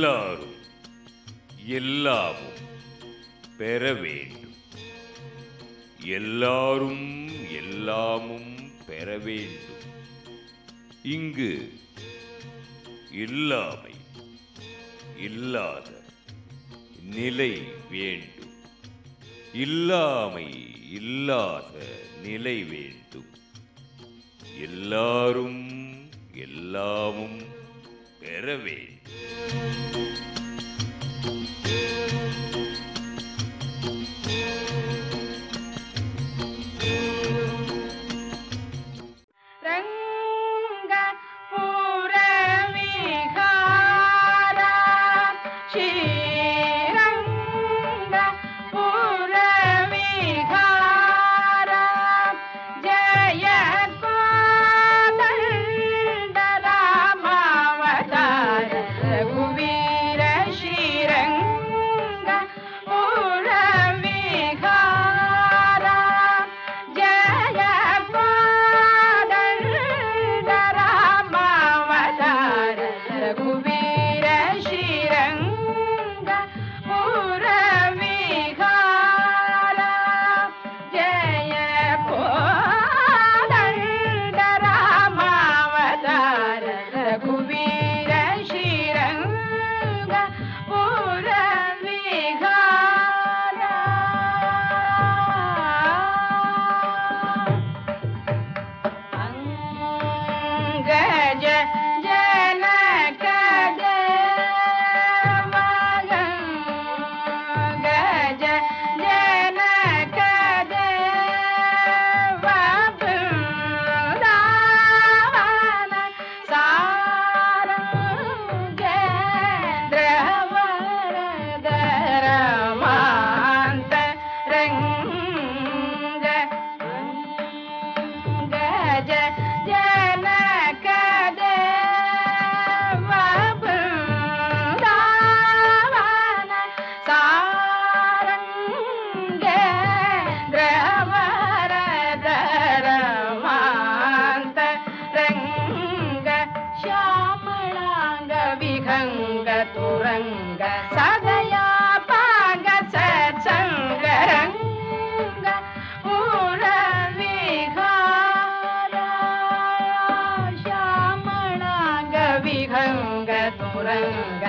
எல்லாரும் எல்லாவும் பெற வேண்டும். எல்லாரும் எல்லாமும் பெற வேண்டும். இங்கு இல்லாமை இல்லாத நிலை வேண்டும். இல்லாமை இல்லாத நிலை வேண்டும். எல்லாரும் எல்லாமும் பெற வேண்டும். thank you துரங்க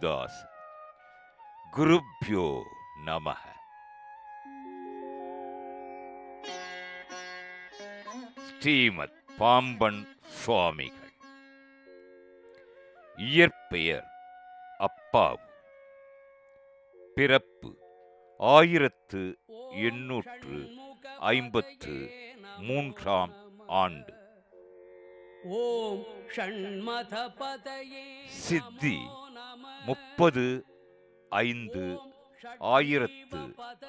குமரகுருதாஸ் குருப்யோ நமக ஸ்ரீமத் பாம்பன் சுவாமிகள். இயற்பெயர் அப்பாவு. பிறப்பு ஆயிரத்து எண்ணூற்று ஐம்பத்து மூன்றாம் ஆண்டு. ஓம் ஷண்மத பதயே சித்தி முப்பது ஐந்து ஆயிரத்து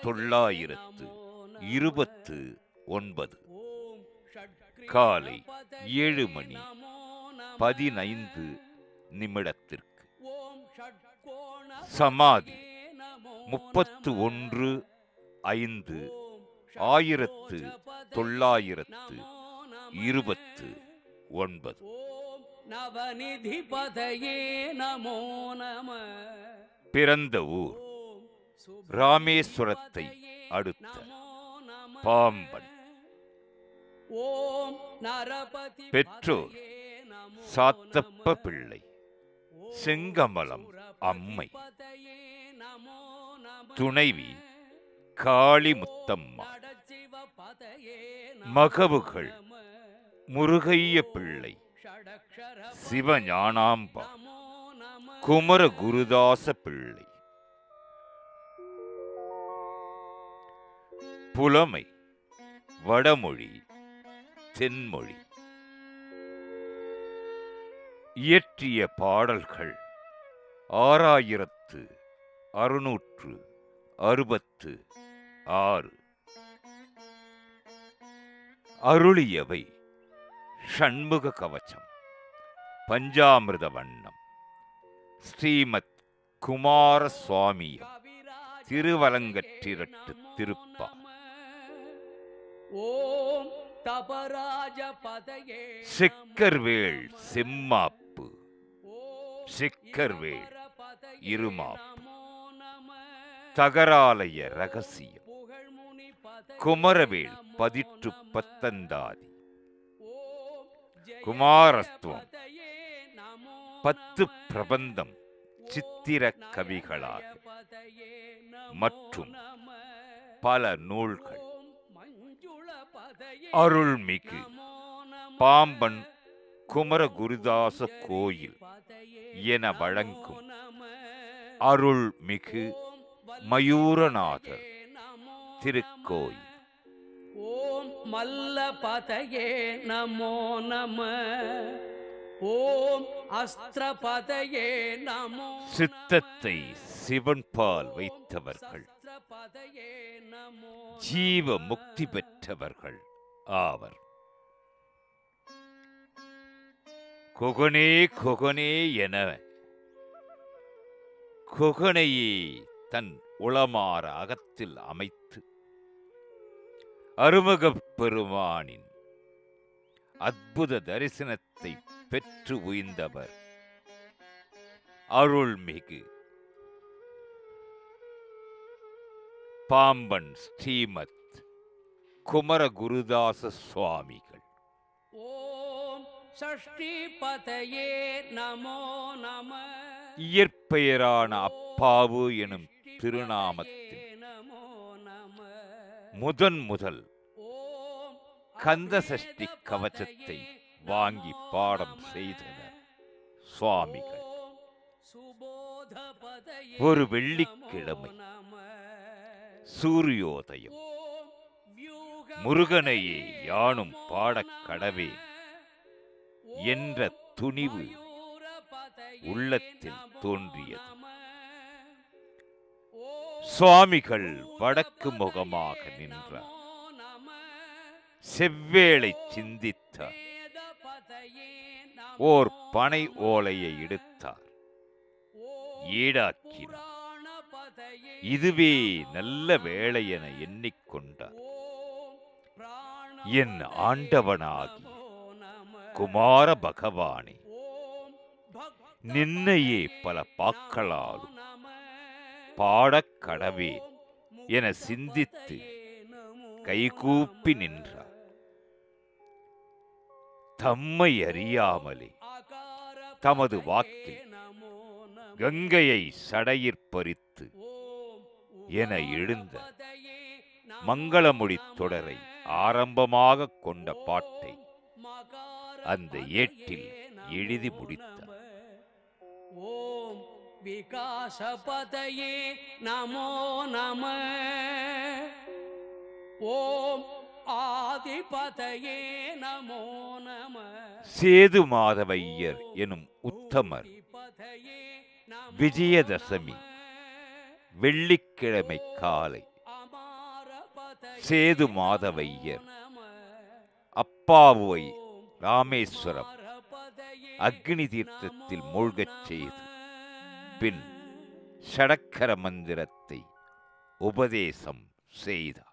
தொள்ளாயிரத்து இருபத்து ஒன்பது. காலை ஏழு மணி பதினைந்து நிமிடத்திற்கு. சமாதி முப்பத்து ஒன்று ஐந்து ஆயிரத்து தொள்ளாயிரத்து இருபத்து ஒன்பது. நவநிதி பதயே நமோ நம பிறந்த ஊர் ராமேஸ்வரத்தை அடுத்த பாம்பன் ஓம் நரபதி பெற்றோர் சாத்தப்ப. பிள்ளை செங்கமலம் அம்மை பதயே நமோ நம. துணைவி காளி முத்தம்மா மகவுகள். முருகைய பிள்ளை சிவஞானாம்பா குமர குருதாச பிள்ளை. புலமை வடமொழி தென்மொழி. இயற்றிய பாடல்கள் ஆறாயிரத்து அறுநூற்று அறுபத்து ஆறு. அருளியவை ஷண்முக கவச்சம் பஞ்சாமிர்த வண்ணம் ஸ்ரீமத் குமார சுவாமியம் திருவலங்கற்றிரட்டு திருப்பா. ஓம் தபராஜ பதயே செக்கர்வேள் செம்மாப்பு. செக்கர்வேள் இருமாப்பு. தகராலய ரகசியம். குமரவேள் நமோ பதிற்று. பத்தந்தாதி குமாரத்துவம் பத்து பிரபந்தம் சித்திர கவிகளாக மற்றும் பல நூல்கள் அருள்மிகு பாம்பன் குமரகுருதாச கோயில் என வழங்கும் நம. அருள்மிகு மயூரநாதர் திருக்கோயில் ஓம் மல்ல பதையே நமோ நம ஓம் அஸ்திர பதயே நமோ. சித்தத்தை சிவன்பால் வைத்தவர்கள். ஜீவ முக்தி பெற்றவர்கள் ஆவர். கொகனே கொகனே என. கொகனையே தன் உளமாற அகத்தில் அமைத்து. அருமகப் பெருமானின் அற்புத தரிசனத்தை பெற்று உய்ந்தவர் அருள்மிகு பாம்பன் ஸ்ரீமத் குமர குருதாச சுவாமிகள். ஓம் ஷஷ்டி பதயே நமோ நம. இயற்பெயரான அப்பாவு எனும் திருநாமத்தில். நமோ நம. முதன் முதல் கந்தசஷ்டி கந்த சஷ்டி கவசத்தை வாங்கி பாடம் செய்தனர் சுவாமிகள் சுபோத ஒரு வெள்ளிக்கிழமை சூரியோதயம் முருகனையே யானும் பாடக் கடவே என்ற துணிவு உள்ளத்தில் தோன்றியது. சுவாமிகள் வடக்கு முகமாக நின்றார் செவ்வேளை சிந்தித்தார் ஓர் பனை ஓலையை எடுத்தார். ஈடாக்கினார். இதுவே நல்ல வேலை என எண்ணிக்கொண்டார். என் ஆண்டவனாகி குமார பகவானே நின்னையே பல பாக்களாலும் பாடக் கடவே என சிந்தித்து கைகூப்பி நின்றார். தம்மை அறியாமலே தமது வாக்கில் கங்கையை சடையிற் பறித்து என எழுந்த மங்களமொழி மங்களமொழித் தொடரை ஆரம்பமாகக் கொண்ட பாட்டை அந்த ஏட்டில் எழுதி நமோ முடித்தார். ஓம் விகாசபதையே நமோ நம ஓம் ஆதிபதயே நமோ நம. சேது மாதவையர் எனும் உத்தமர். விஜயதசமி வெள்ளிக்கிழமை காலை. சேது மாதவையர் அப்பாவுவை ராமேஸ்வரம் அக்னி தீர்த்தத்தில் மூழ்கச் செய்து பின் ஷடக்கர மந்திரத்தை உபதேசம் செய்தார்.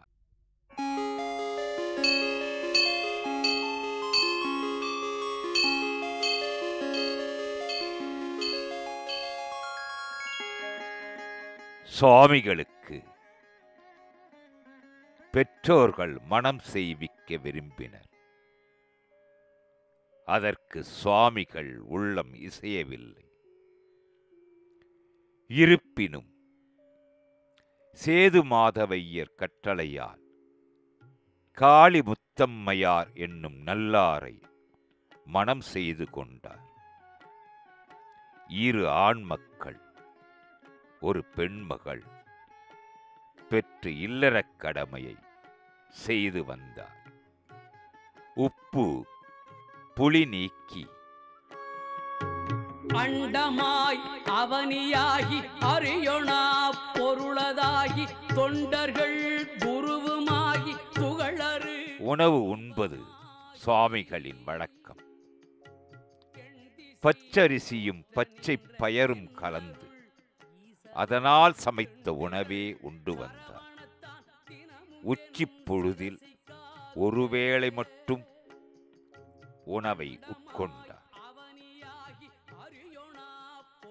சுவாமிகளுக்கு பெற்றோர்கள் மனம் செய்விக்க விரும்பினர். அதற்கு சுவாமிகள் உள்ளம் இசையவில்லை. இருப்பினும் சேது மாதவையர் கட்டளையால் காளி முத்தம்மையார் என்னும் நல்லாரை மனம் செய்து கொண்டார். இரு ஆண் மக்கள் ஒரு பெண்மகள் பெற்று இல்லறக் கடமையை செய்து வந்தார் உப்பு புலி நீக்கி. அண்டமாய் அவனியாகி அறியொணா பொருளதாகி தொண்டர்கள் குருவுமாகி துகளறு. உணவு உண்பது சுவாமிகளின் வழக்கம். பச்சரிசியும் பச்சை பயரும் கலந்து அதனால் சமைத்த உணவே உண்டு வந்தார். உச்சி பொழுதில் ஒருவேளை மட்டும் உணவை உட்கொண்டார்.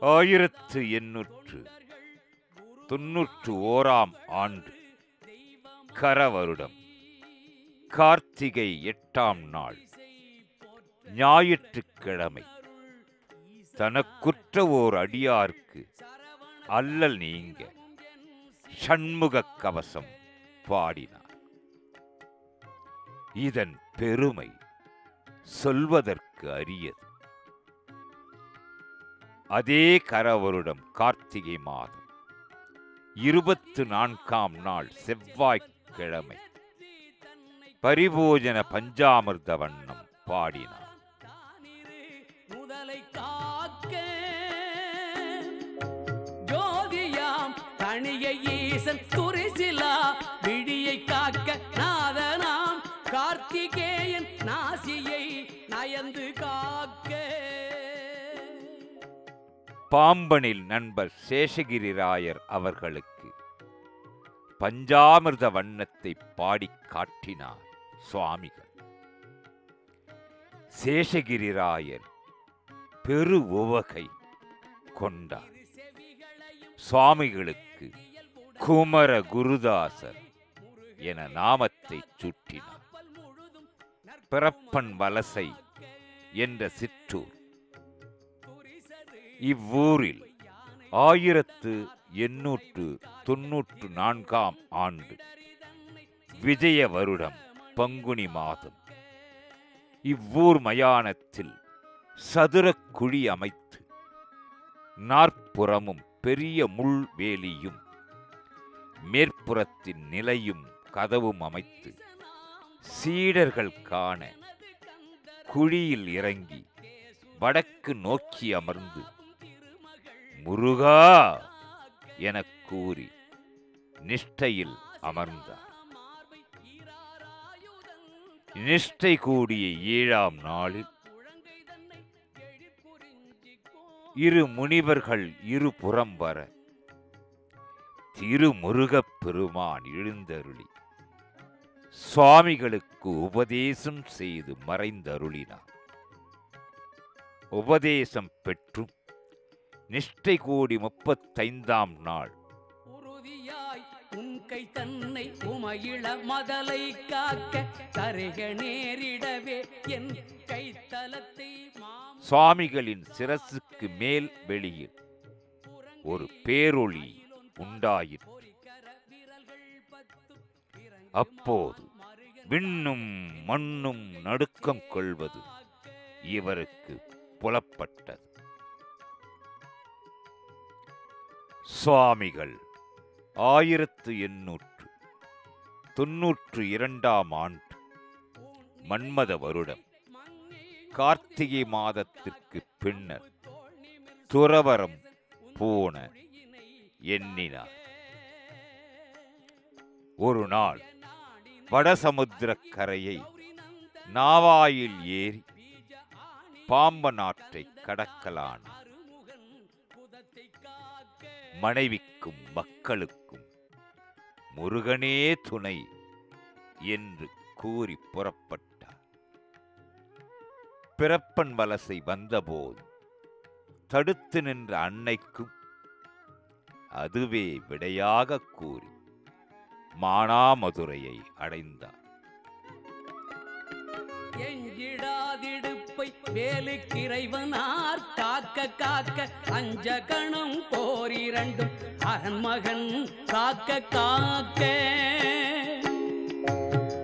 ஆயிரத்து எண்ணூற்று தொன்னூற்று ஓராம் ஆண்டு கரவருடம் கார்த்திகை எட்டாம் நாள் ஞாயிற்றுக்கிழமை தனக்குற்ற ஓர் அடியார்க்கு அல்லல் நீங்க. சண்முக கவசம் பாடினார். இதன் பெருமை சொல்வதற்கு அரியது. அதே கரவருடம் கார்த்திகை மாதம் இருபத்து நான்காம் நாள் செவ்வாய்க்கிழமை பரிபோஜன பஞ்சாமிர்த வண்ணம் பாடினார். ஜோதியாம் ஈசன் துரிசிலா விடியை காக்க நாதனாம். கார்த்திகேயன் நாசியை நயந்து காக்க. பாம்பனில் நண்பர் சேஷகிரிராயர் அவர்களுக்கு பஞ்சாமிர்த வண்ணத்தை பாடி காட்டினார் சுவாமிகள். சேஷகிரிராயர் பெரு உவகை கொண்டார். சுவாமிகளுக்கு குமர குருதாசர் என நாமத்தை சூட்டினார் பிறப்பன் வலசை என்ற சிற்றூர். இவ்வூரில் ஆயிரத்து எண்ணூற்று தொன்னூற்று நான்காம் ஆண்டு விஜய வருடம் பங்குனி மாதம். இவ்வூர் மயானத்தில் சதுர குழி அமைத்து நாற்புறமும் பெரிய முள் வேலியும் மேற்புறத்தின் நிலையும் கதவும் அமைத்து சீடர்கள் காண குழியில் இறங்கி வடக்கு நோக்கி அமர்ந்து முருகா எனக் கூறி நிஷ்டையில் அமர்ந்தார். நிஷ்டை கூடிய ஏழாம் நாளில் இரு முனிவர்கள் இருபுறம் வர. திருமுருகப் பெருமான் எழுந்தருளி. சுவாமிகளுக்கு உபதேசம் செய்து மறைந்தருளினார். உபதேசம் பெற்றும் நிஷ்டை கோடி முப்பத்தைந்தாம் நாள் உறுதியாய் தன்னை உமையிள மதலை காக்க தருக நேரிடவே என் கைத்தலத்தை சுவாமிகளின் சிரசுக்கு மேல் வெளியில் ஒரு பேரொளி உண்டாயிற்று அப்போது விண்ணும் மண்ணும் நடுக்கம் கொள்வது இவருக்கு புலப்பட்டது. சுவாமிகள் ஆயிரத்து எண்ணூற்று தொன்னூற்று இரண்டாம் ஆண்டு மன்மத வருடம். கார்த்திகை மாதத்திற்கு பின்னர் துறவரம் போன எண்ணினார். ஒரு நாள் வடசமுத்திரக் கரையை நாவாயில் ஏறி பாம்ப கடக்கலானார். மனைவிக்கும் மக்களுக்கும் முருகனே துணை என்று கூறி புறப்பட்டார். பிறப்பன் வலசை வந்தபோது தடுத்து நின்ற அன்னைக்கும் அதுவே விடையாக கூறி மானாமதுரையை அடைந்தார். எஞ்சிடாதிடுப்பை வேலுக்கிறைவனார் காக்க காக்க அஞ்ச கணம் போரிரண்டும் அரண்மகன் காக்க காக்க.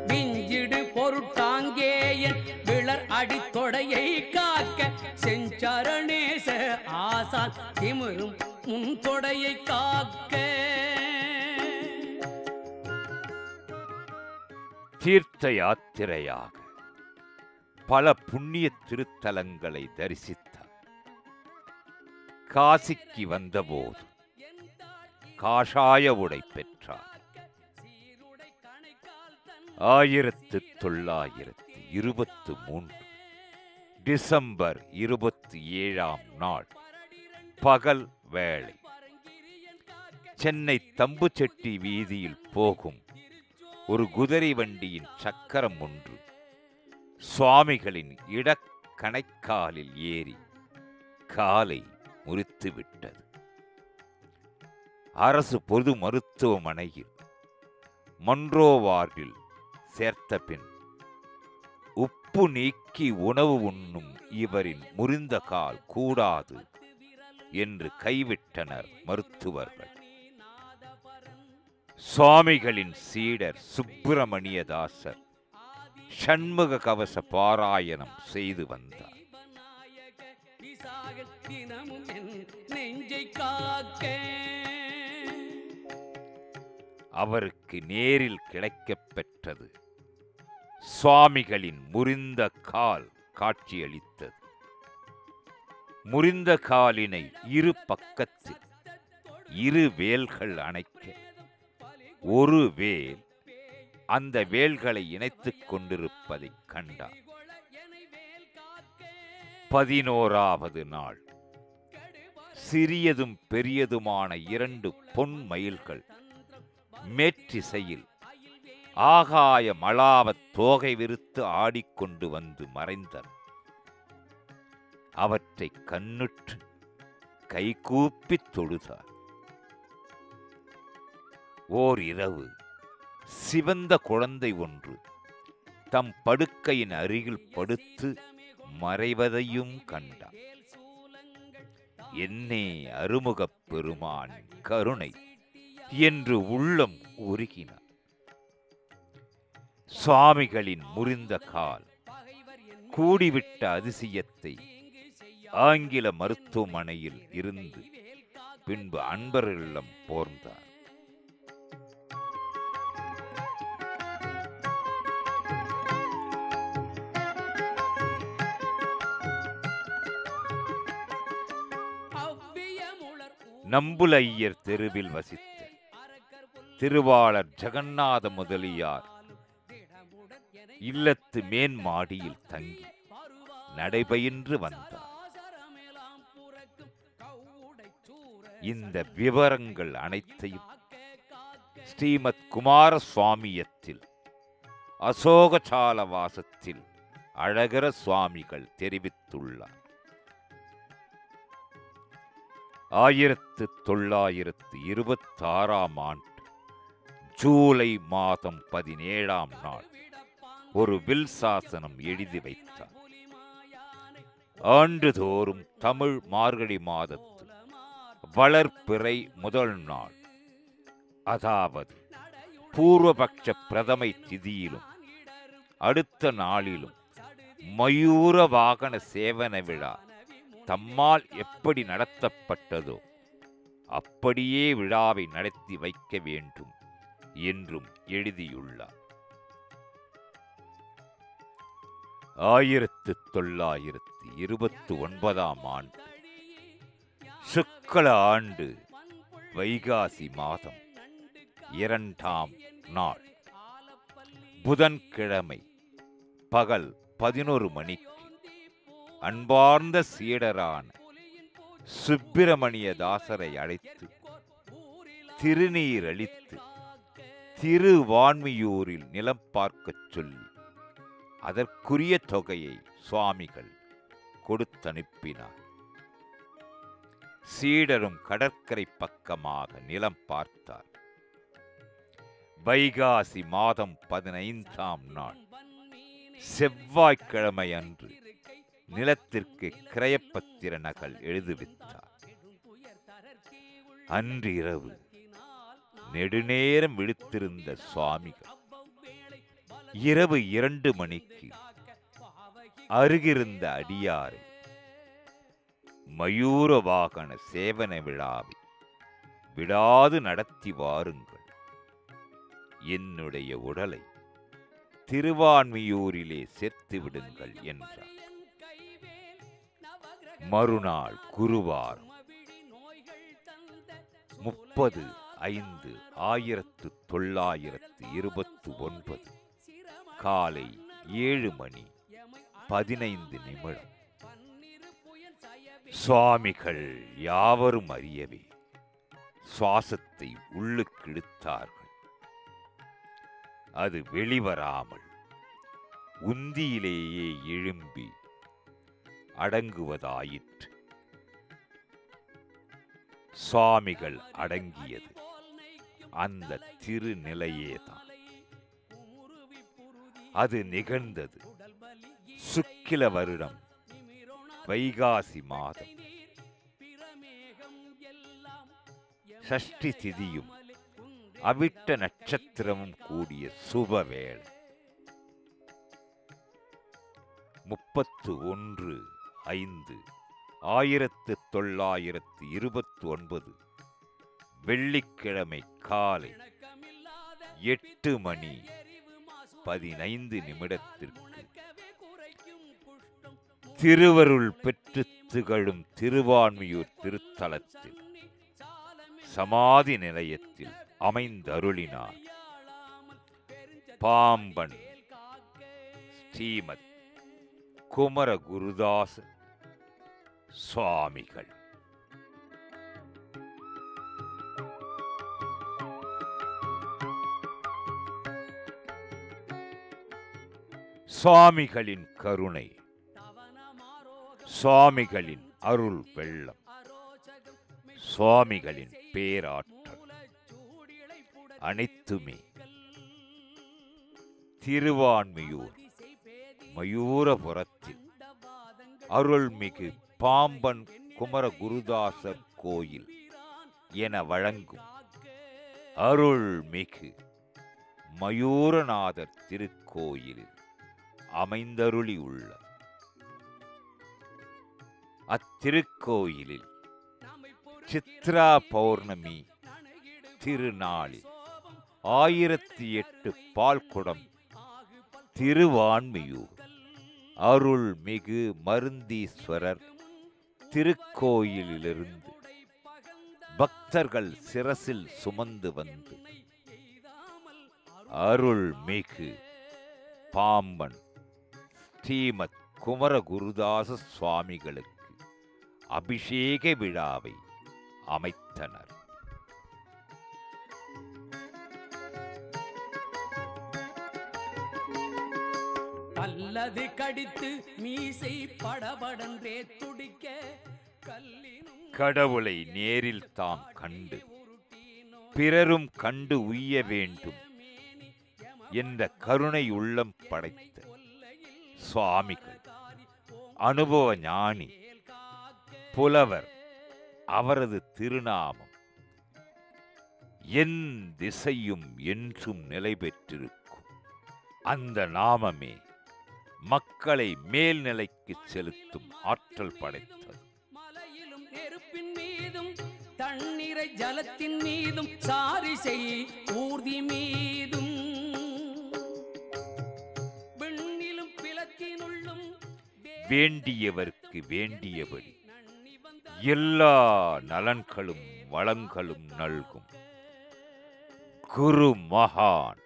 விஞ்சிடு பொருட்டாங்கேயன் விளர் அடித்தொடையை காக்க செஞ்சரணேச ஆசான் திமிரும் முன் தொடையை காக்க. தீர்த்த யாத்திரையாக பல புண்ணிய திருத்தலங்களை தரிசித்தார். காசிக்கு வந்தபோது காஷாய உடை பெற்றார். ஆயிரத்து தொள்ளாயிரத்து இருபத்து மூன்று டிசம்பர் இருபத்தி ஏழாம் நாள் பகல் வேளை. சென்னை தம்புச்செட்டி வீதியில் போகும் ஒரு குதிரை வண்டியின் சக்கரம் ஒன்று சுவாமிகளின் இடக்கணைக்காலில் ஏறி காலை முறித்து விட்டது அரசு பொது மருத்துவமனையில் மன்றோ வார்டில் சேர்த்த பின் உப்பு நீக்கி உணவு உண்ணும் இவரின் முறிந்த கால் கூடாது என்று கைவிட்டனர் மருத்துவர்கள். சுவாமிகளின் சீடர் சுப்பிரமணியதாசர் சண்முக கவச பாராயணம் செய்து வந்தார். நெஞ்சை காக்க அவருக்கு நேரில் கிடைக்கப் பெற்றது. சுவாமிகளின் முறிந்த கால் காட்சியளித்தது. முறிந்த காலினை இரு பக்கத்தில் இரு வேல்கள் அணைக்க ஒரு வேல் அந்த வேல்களை இணைத்துக் கொண்டிருப்பதைக் கண்டார் பதினோராவது நாள். சிறியதும் பெரியதுமான இரண்டு பொன் மயில்கள் மேற்றிசையில் ஆகாய மலாவத் தோகை விரித்து ஆடிக்கொண்டு வந்து மறைந்தன. அவற்றை கண்ணுற்று கைகூப்பித் தொழுதார். ஓர் இரவு சிவந்த குழந்தை ஒன்று. தம் படுக்கையின் அருகில் படுத்து மறைவதையும் கண்டார் என்னே அருமுகப் பெருமான் கருணை! என்று உள்ளம் உருகினார் சுவாமிகளின் முறிந்த கால் கூடிவிட்ட அதிசயத்தை ஆங்கில மருத்துவமனையில் இருந்து பின்பு அன்பர்களிடம் போர்ந்தார். நம்புலையர் தெருவில் வசித்த. திருவாளர் ஜெகநாத முதலியார் இல்லத்து மேன்மாடியில் தங்கி நடைபயின்று வந்தார். இந்த விவரங்கள் அனைத்தையும் ஸ்ரீமத் குமாரசுவாமியத்தில் அசோகசால வாசத்தில் அழகர சுவாமிகள் தெரிவித்துள்ளார். ஆயிரத்து தொள்ளாயிரத்து இருபத்தாறாம் ஆண்டு ஜூலை மாதம் பதினேழாம் நாள் ஒரு வில் சாசனம் எழுதி வைத்தார். ஆண்டுதோறும் தமிழ் மார்கழி மாதத்து வளர்ப்பிறை முதல் நாள். அதாவது பூர்வபக்ஷ பிரதமை திதியிலும் அடுத்த நாளிலும் மயூர வாகன சேவன விழா தம்மால் எப்படி நடத்தப்பட்டதோ அப்படியே விழாவை நடத்தி வைக்க வேண்டும் என்றும் எழுதியுள்ளார். ஆயிரத்து தொள்ளாயிரத்து இருபத்தி ஒன்பதாம் ஆண்டு சுக்கல ஆண்டு வைகாசி மாதம் இரண்டாம் நாள் புதன்கிழமை பகல் பதினொரு மணிக்கு அன்பார்ந்த சீடரான சுப்பிரமணிய தாசரை அழைத்து திருநீர் அளித்து திருவான்மியூரில் நிலம் பார்க்கச் சொல்லி அதற்குரிய தொகையை சுவாமிகள் கொடுத்தனுப்பினார். சீடரும் கடற்கரை பக்கமாக நிலம் பார்த்தார். வைகாசி மாதம் பதினைந்தாம் நாள். செவ்வாய்க்கிழமை அன்று நிலத்திற்கு கிரயப்பத்திர நகல் எழுதுவித்தார். அன்று இரவு நெடுநேரம் விழித்திருந்த சுவாமிகள் இரவு இரண்டு மணிக்கு அருகிருந்த அடியாரை மயூர வாகன சேவன விழாவை விடாது நடத்தி வாருங்கள். என்னுடைய உடலை திருவான்மியூரிலே சேர்த்து விடுங்கள் என்றார். மறுநாள் குருவார். முப்பது ஐந்து ஆயிரத்து தொள்ளாயிரத்து இருபத்து ஒன்பது. காலை ஏழு மணி பதினைந்து நிமிடம். சுவாமிகள் யாவரும் அறியவே சுவாசத்தை உள்ளுக்கிழுத்தார்கள் அது வெளிவராமல் உந்தியிலேயே எழும்பி அடங்குவதாயிற்று. சுவாமிகள் அடங்கியது. அந்த திருநிலையேதான். அது நிகழ்ந்தது. சுக்கில வருடம் வைகாசி மாதம். சஷ்டி திதியும் அவிட்ட நட்சத்திரமும் கூடிய சுபவேளை. முப்பத்து ஒன்று ஐந்து. ஆயிரத்து தொள்ளாயிரத்து இருபத்தி ஒன்பது வெள்ளிக்கிழமை காலை எட்டு மணி பதினைந்து நிமிடத்திற்கு திருவருள் பெற்று திகழும் திருவான்மியூர் திருத்தலத்தில் சமாதி நிலையத்தில் அமைந்தருளினார் பாம்பன் ஸ்ரீமத் குமர குருதாச சுவாமிகள். சுவாமிகளின் கருணை. சுவாமிகளின் அருள் வெள்ளம். சுவாமிகளின் பேராற்றல். அனைத்துமே திருவான்மியூர் மயூரபுரத்தில் அருள்மிகு பாம்பன் குமர குருதாசர் கோயில் என வழங்கும். அருள்மிகு மயூரநாதர் திருக்கோயிலில் அமைந்தருளி உள்ள. அத்திருக்கோயிலில் சித்ரா பௌர்ணமி திருநாளில் ஆயிரத்தி எட்டு பால்குடம் திருவான்மியூர். அருள்மிகு மருந்தீஸ்வரர் திருக்கோயிலிலிருந்து பக்தர்கள் சிரசில் சுமந்து வந்து அருள்மிகு பாம்பன் ஸ்ரீமத் குமரகுருதாச சுவாமிகளுக்கு அபிஷேக விழாவை அமைத்தனர். அல்லது கடித்து மீசை படபடன்றே துடிக்க கல்லினும் கடவுளை நேரில் தாம் கண்டு பிறரும் கண்டு உய்ய வேண்டும் என்ற கருணை உள்ளம் படைத்த சுவாமிகள். அனுபவ ஞானி புலவர் அவரது திருநாமம் என் திசையும் என்றும் நிலை பெற்றிருக்கும் அந்த நாமமே மக்களை மேல்நிலைக்கு செலுத்தும் ஆற்றல் படைத்தது. மலையிலும் நெருப்பின் மீதும் தண்ணீரை ஜலத்தின் மீதும் சாரிசை ஊர்தி மீதும். விண்ணிலும் பிளத்தினுள்ளும் வேண்டியவர்க்கு வேண்டியபடி எல்லா நலன்களும் வளங்களும் நல்கும். குரு மகான்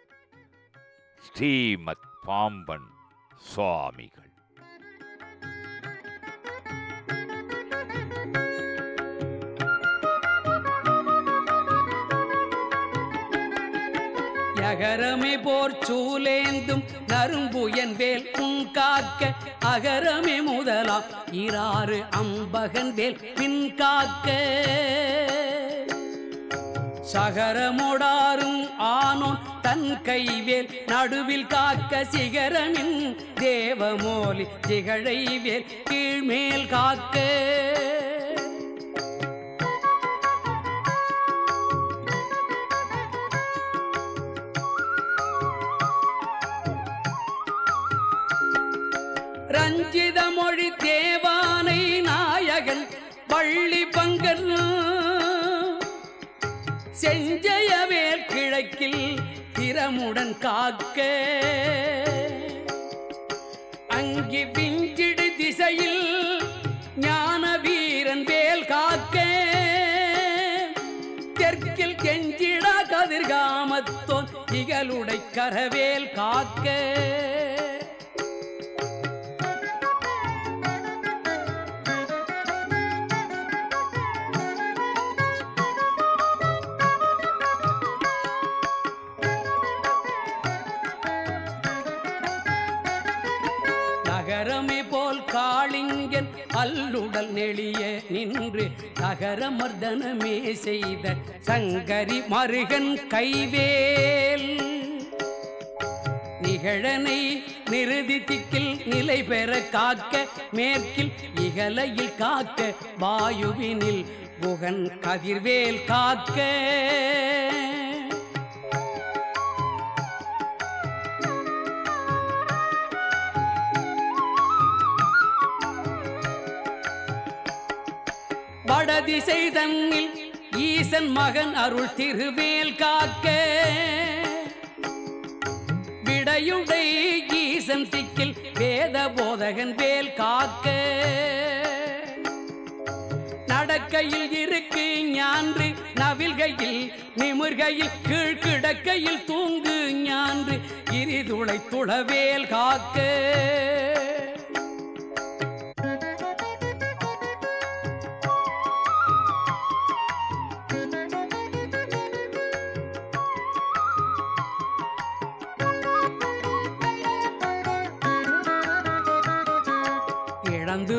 ஸ்ரீமத் பாம்பன் சுவாமிகள். யகரமே போர் சூலேந்தும் நரும்புயன் வேல் உன் காக்க அகரமே முதலாம் இராறு அம்பகன் வேல் பின் காக்க. சகரமோடாரும் ஆனோன் தன் கைவேல் நடுவில் காக்க சிகரமின் தேவமோலி திகழைவேல் கீழ்மேல் காக்க. செஞ்சயவேல் கிழக்கில் திறமுடன் காக்க. அங்கி விஞ்சிடு திசையில் ஞான வீரன் வேல் காக்க. தெற்கில் கெஞ்சிடா கதிர்காமத்தோன் இகலுடை கரவேல் காக்க. கடல் நெளிய நின்று நகர மர்தனமே செய்த சங்கரி மருகன் கைவேல். நிகழனை நிறுதி திக்கில் நிலை பெற காக்க மேற்கில் இகலையில் காக்க வாயுவினில் புகன் கதிர்வேல் காக்க. வடதிசை தன்னில் ஈசன் மகன் அருள் திருவேல் காக்க. விடையுடை ஈசன் திக்கில் வேத போதகன் வேல் காக்க. நடக்கையில் இருக்கு ஞான்று நவில்கையில் நிமிர்கையில் கீழ் கிடக்கையில் தூங்கு ஞான்று இரிதுளை துளவேல் காக்க.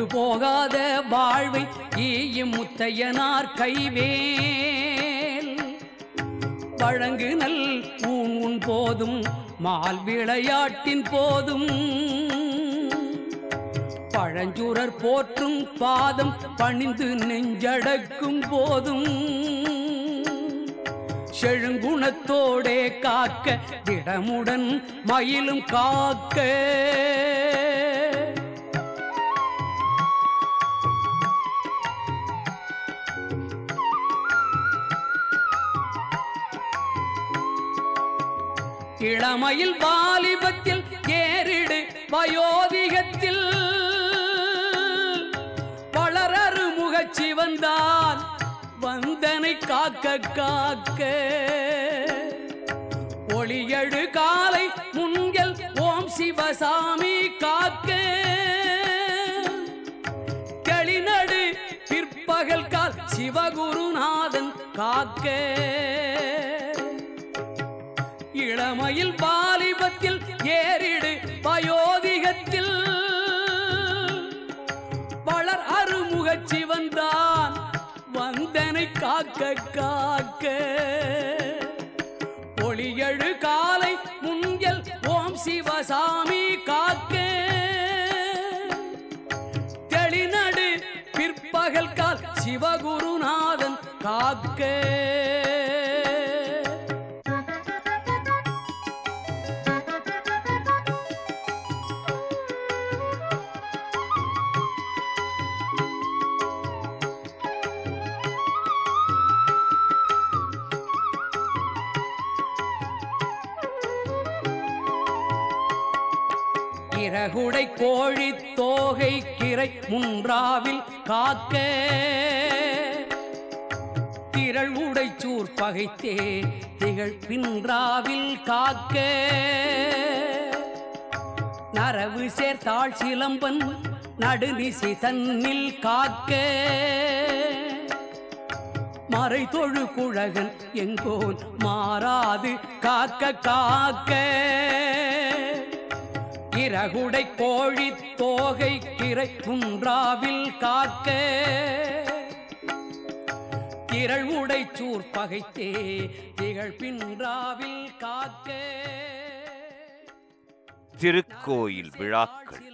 போகாத வாழ்வை ஈயும் முத்தையனார் கைவேல். வழங்கு நல் ஊன் உன் போதும் மால் விளையாட்டின் போதும். பழஞ்சூரர் போற்றும் பாதம் பணிந்து நெஞ்சடக்கும் போதும். செழுங்குணத்தோடே காக்க திடமுடன் மயிலும் காக்க. இளமையில் வாலிபத்தில் ஏறிடு வயோதிகத்தில். வளரறு முகச்சி வந்தான் வந்தனை காக்க காக்க. ஒளியழு காலை முன்கள் ஓம் சிவசாமி காக்க. களிநடு பிற்பகல் கால் சிவகுருநாதன் காக்க. இளமையில் பாலிபத்தில் ஏறிடு வயோதிகத்தில். வளர் அருமுகச் சிவந்தான் வந்தனை காக்க காக்க. ஒளியழு காலை முன்கள் ஓம் சிவசாமி காக்க. தெளிநடு பிற்பகல் கால் சிவகுருநாதன் காக்க. இறகுடை கோழி தோகை கிரை முன்றாவில் காக்க. திரள் உடைச்சூர் பகைத்தே திகழ் பின்றாவில் காக்க. நரவு சேர்த்தாள் சிலம்பன் நடுநிசி தன்னில் காக்க. மறை தொழு குழகன் எங்கோன் மாறாது காக்க காக்க. இறகுடை கோழி தோகை கிரை குன்றாவில் காக்க. திரள் உடை சூர் பகைத்தே திகழ் பின்றாவில் காக்க. திருக்கோயில் விழாக்கள்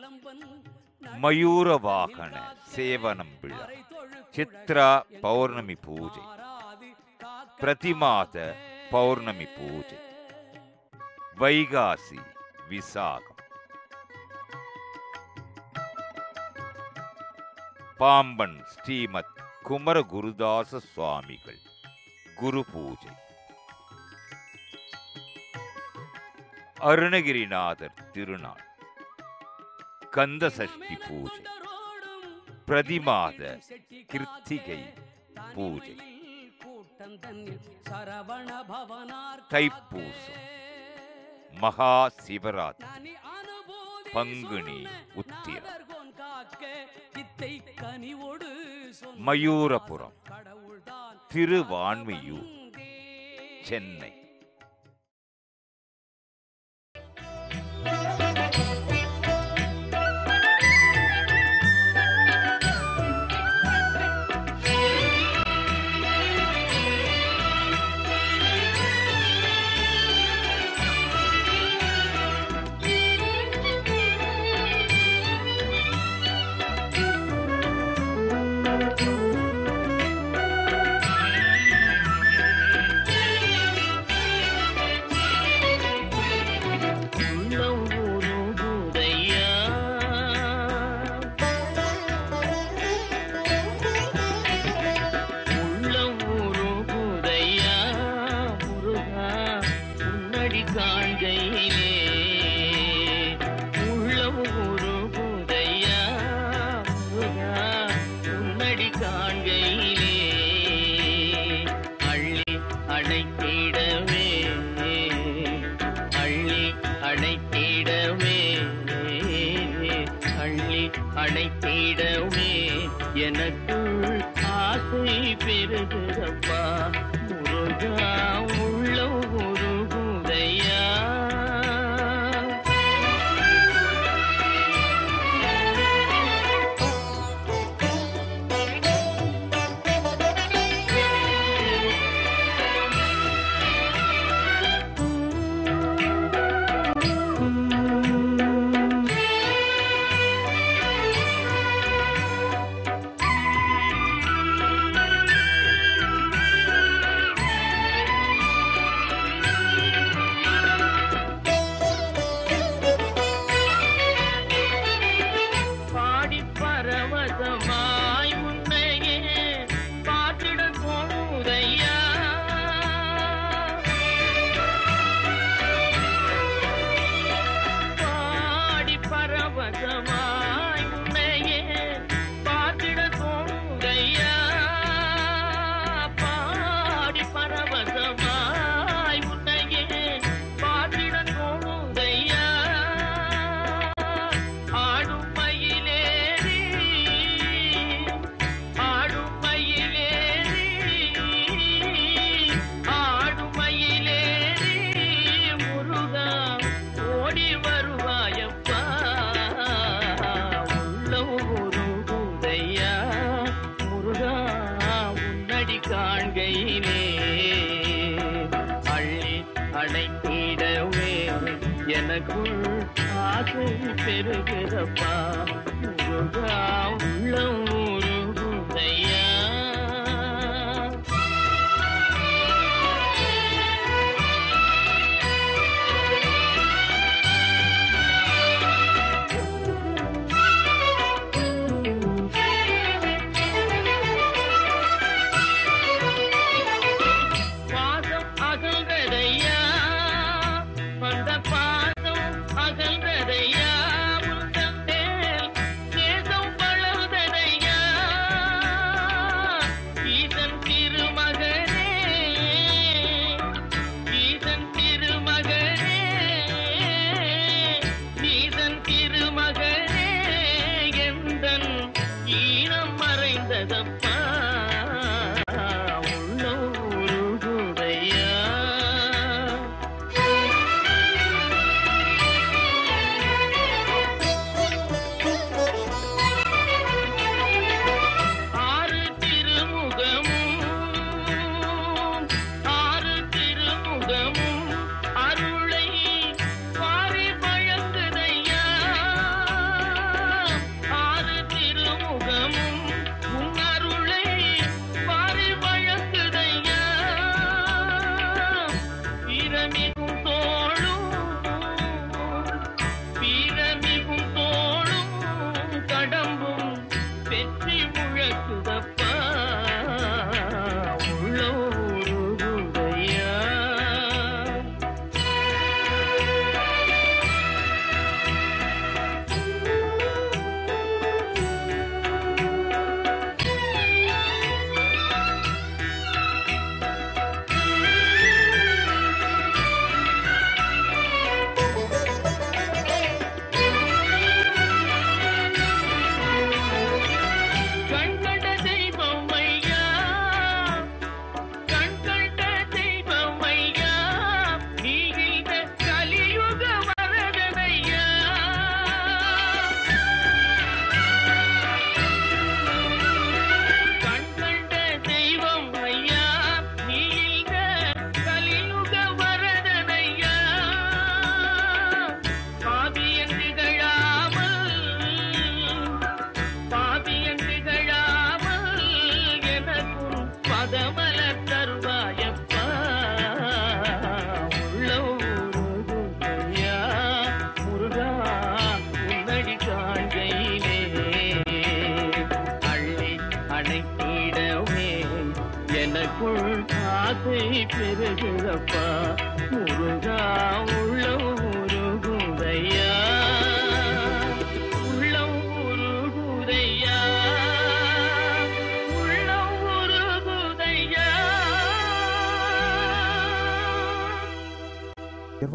மயூர வாகன சேவனம் விழா சித்ரா பௌர்ணமி பூஜை பிரதிமாத பௌர்ணமி பூஜை வைகாசி விசாகம். பாம்பன் ஸ்ரீமத் குமர குருதாச சுவாமிகள். குரு பூஜை. அருணகிரிநாதர் திருநாள். கந்த சஷ்டி பூஜை. பிரதிமாத கிருத்திகை பூஜை. தைப்பூசம். மகா சிவராத்திரி. பங்குனி உத்திரம். மயூரபுரம் திருவான்மியூர் சென்னை. Mama. பெருகிறப்பா முருகா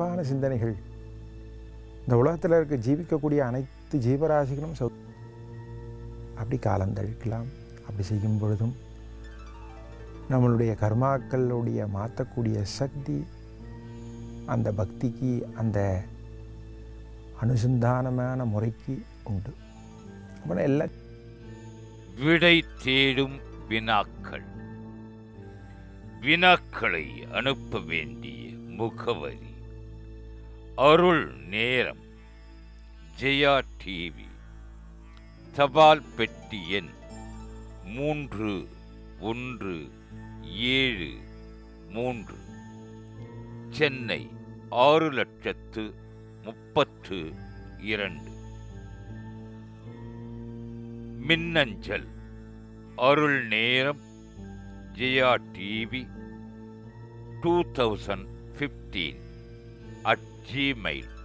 தொடர்பான சிந்தனைகள். இந்த உலகத்தில் இருக்க ஜீவிக்கக்கூடிய அனைத்து ஜீவராசிகளும் சௌ அப்படி காலம் தழிக்கலாம். அப்படி செய்யும் பொழுதும் நம்மளுடைய கர்மாக்களுடைய மாற்றக்கூடிய சக்தி அந்த பக்திக்கு அந்த அனுசந்தானமான முறைக்கு உண்டு. அப்புறம் எல்லா விடை தேடும் வினாக்கள். வினாக்களை அனுப்ப வேண்டிய முகவரி. அருள் நேரம். ஜெயா டிவி தபால் பெட்டி எண் மூன்று ஒன்று ஏழு மூன்று. சென்னை ஆறு லட்சத்து முப்பத்து இரண்டு. மின்னஞ்சல் அருள் நேரம் Jaya TV two thousand fifteen 他没有。